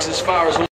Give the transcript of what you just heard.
takes as far as